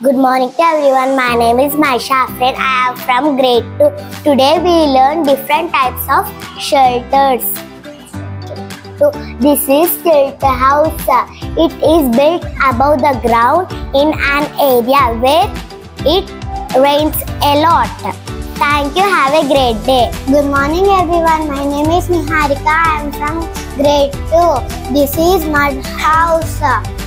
Good morning to everyone. My name is Maisha Afrin. I am from grade 2. Today we learn different types of shelters. So this is shelter house. It is built above the ground in an area where it rains a lot. Thank you. Have a great day. Good morning everyone. My name is Niharika. I am from grade 2. This is mud house.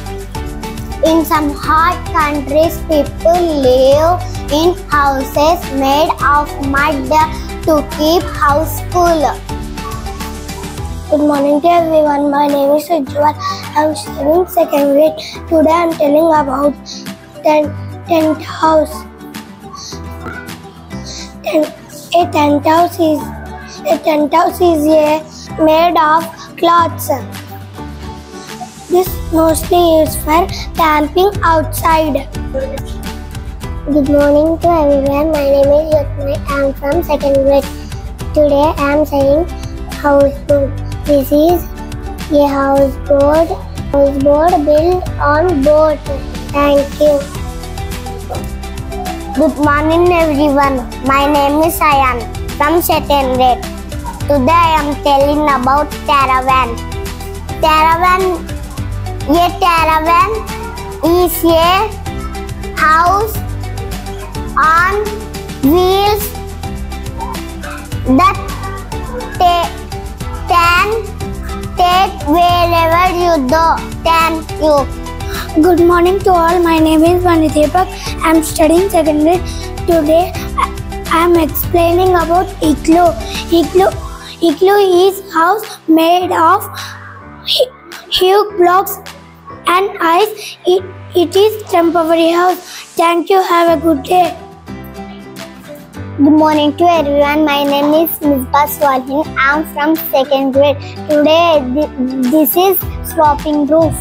In some hot countries, people live in houses made of mud to keep house cool. Good morning to everyone. My name is Ujjwal. I am studying second grade. Today I am telling about tent, tent house. Tent, a tent house is a tent house is a made of cloths. This mostly is for camping outside. Good morning to everyone. My name is Yatmai. I am from second grade. Today I am saying houseboat. This is a houseboat. Houseboat built on boat. Thank you. Good morning everyone. My name is Ayan from second grade. Today I am telling about caravan. Caravan a caravan is a house on wheels that can take wherever you go. Thank you. Good morning to all. My name is Vanideepak. I am studying second grade. Today I am explaining about igloo. Igloo, igloo is house made of hu- huge blocks and ice. It, it is temporary house. Thank you. Have a good day. Good morning to everyone. My name is Misbah Swalhin. I am from second grade. Today, thi- this is sloping roof.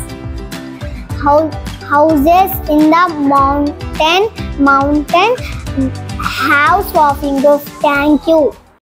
Hou- houses in the mountain mountain have sloping roof. Thank you.